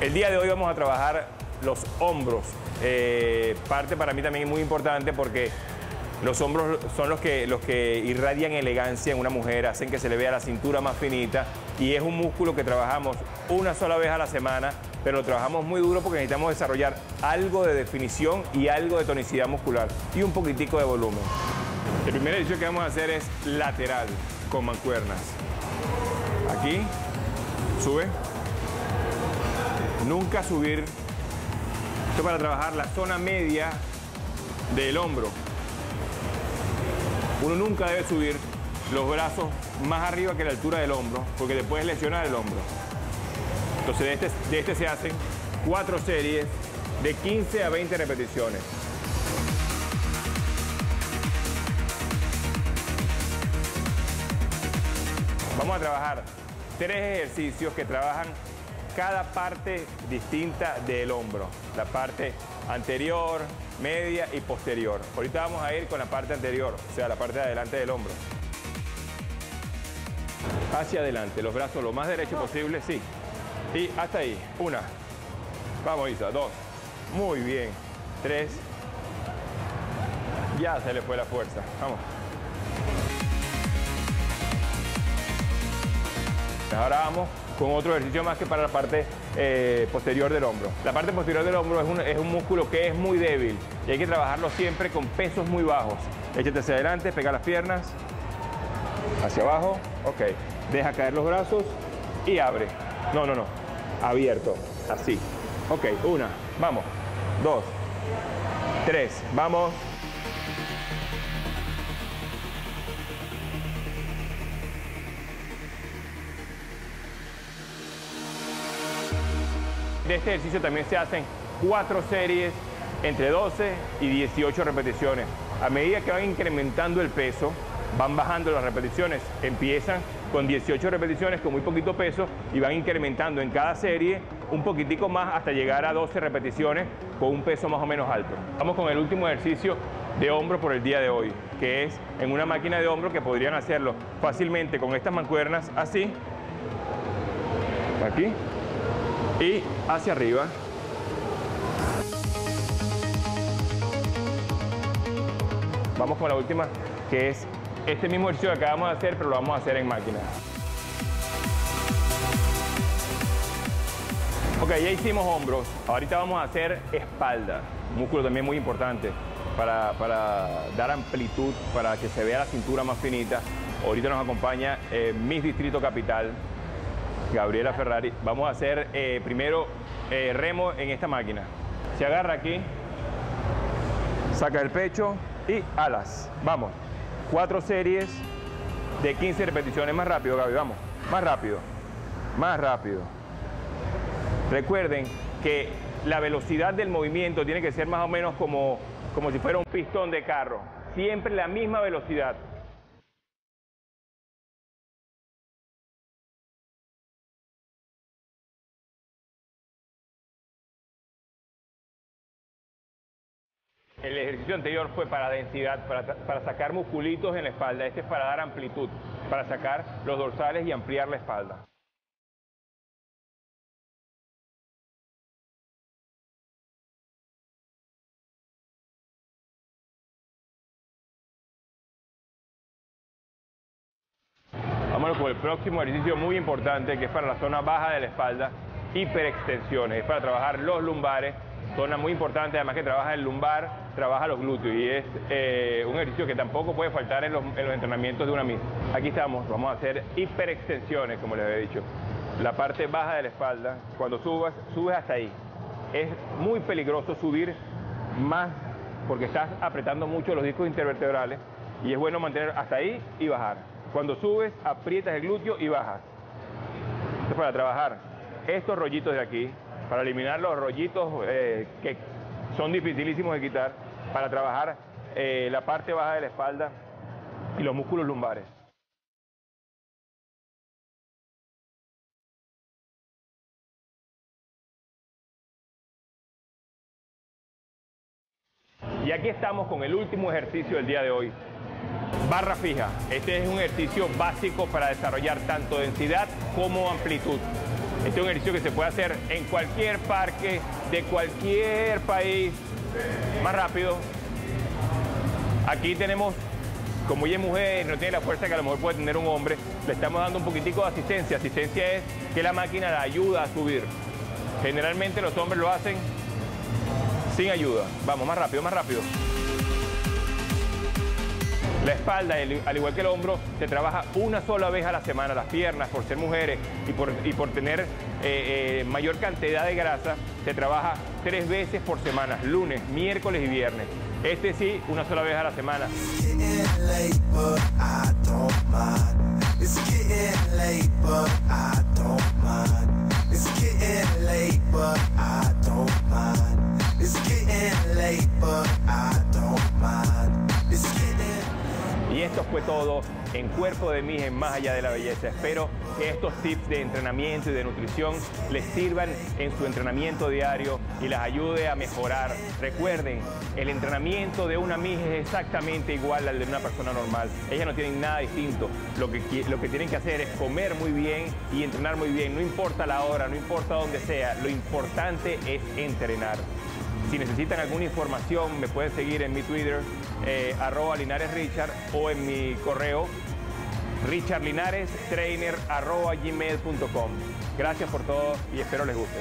El día de hoy vamos a trabajar los hombros. Eh, parte para mí también muy importante porque los hombros son los que, los que irradian elegancia en una mujer, hacen que se le vea la cintura más finita y es un músculo que trabajamos una sola vez a la semana, pero lo trabajamos muy duro porque necesitamos desarrollar algo de definición y algo de tonicidad muscular y un poquitico de volumen. El primer ejercicio que vamos a hacer es lateral con mancuernas. Aquí, sube. Nunca subir. Esto para trabajar la zona media del hombro. Uno nunca debe subir los brazos más arriba que la altura del hombro, porque te puedes lesionar el hombro. Entonces de este, de este se hacen cuatro series de 15 a 20 repeticiones. Vamos a trabajar tres ejercicios que trabajan cada parte distinta del hombro. La parte anterior, media y posterior. Ahorita vamos a ir con la parte anterior, o sea, la parte de adelante del hombro. Hacia adelante, los brazos lo más derecho posible, sí. Y hasta ahí, una. Vamos, Isa, dos. Muy bien. Tres. Ya se le fue la fuerza. Vamos. Ahora vamos con otro ejercicio más que para la parte eh, posterior del hombro. La parte posterior del hombro es un, es un, músculo que es muy débil y hay que trabajarlo siempre con pesos muy bajos. Échate hacia adelante, pega las piernas, hacia abajo, ok. Deja caer los brazos y abre. No, no, no, abierto, así. Ok, una, vamos, dos, tres, vamos. De este ejercicio también se hacen cuatro series entre 12 y 18 repeticiones. A medida que van incrementando el peso, van bajando las repeticiones. Empiezan con 18 repeticiones con muy poquito peso y van incrementando en cada serie un poquitico más hasta llegar a 12 repeticiones con un peso más o menos alto. Vamos con el último ejercicio de hombro por el día de hoy, que es en una máquina de hombro que podrían hacerlo fácilmente con estas mancuernas así, aquí, y hacia arriba. Vamos con la última, que es este mismo ejercicio que acabamos de hacer, pero lo vamos a hacer en máquina. Ok, ya hicimos hombros. Ahorita vamos a hacer espalda. Músculo también muy importante para, dar amplitud, para que se vea la cintura más finita. Ahorita nos acompaña eh, Miss Distrito Capital, Gabriela Ferrari. Vamos a hacer eh, primero eh, remo en esta máquina. Se agarra aquí, saca el pecho y alas. Vamos. Cuatro series de 15 repeticiones. Más rápido, Gaby, vamos. Más rápido. Más rápido. Recuerden que la velocidad del movimiento tiene que ser más o menos como, como si fuera un pistón de carro. Siempre la misma velocidad. El ejercicio anterior fue para densidad, para, para, sacar musculitos en la espalda. Este es para dar amplitud, para sacar los dorsales y ampliar la espalda. Vámonos con el próximo ejercicio muy importante que es para la zona baja de la espalda, hiperextensiones. Es para trabajar los lumbares, zona muy importante, además que trabaja el lumbar, trabaja los glúteos y es eh, un ejercicio que tampoco puede faltar en los, en los, entrenamientos de una misma. Aquí estamos, vamos a hacer hiperextensiones, como les había dicho. La parte baja de la espalda, cuando subas, subes hasta ahí. Es muy peligroso subir más porque estás apretando mucho los discos intervertebrales y es bueno mantener hasta ahí y bajar. Cuando subes, aprietas el glúteo y bajas. Esto es para trabajar estos rollitos de aquí, para eliminar los rollitos eh, que son dificilísimos de quitar, para trabajar eh, la parte baja de la espalda y los músculos lumbares. Y aquí estamos con el último ejercicio del día de hoy. Barra fija. Este es un ejercicio básico para desarrollar tanto densidad como amplitud. Este es un ejercicio que se puede hacer en cualquier parque de cualquier país, más rápido. Aquí tenemos, como ella es mujer, no tiene la fuerza que a lo mejor puede tener un hombre, le estamos dando un poquitico de asistencia. Asistencia es que la máquina la ayuda a subir. Generalmente los hombres lo hacen sin ayuda. Vamos, más rápido, más rápido. La espalda, al igual que el hombro, se trabaja una sola vez a la semana. Las piernas, por ser mujeres y por, y por tener eh, eh, mayor cantidad de grasa, se trabaja tres veces por semana, lunes, miércoles y viernes. Este sí, una sola vez a la semana. En Cuerpo de en Más Allá de la Belleza. Espero que estos tips de entrenamiento y de nutrición les sirvan en su entrenamiento diario y las ayude a mejorar. Recuerden, el entrenamiento de una mija es exactamente igual al de una persona normal. Ellas no tienen nada distinto. Lo que, lo que tienen que hacer es comer muy bien y entrenar muy bien. No importa la hora, no importa dónde sea. Lo importante es entrenar. Si necesitan alguna información, me pueden seguir en mi Twitter, eh, arroba Linares Richard, o en mi correo, richardlinarestrainer arroba gmail.com. Gracias por todo y espero les guste.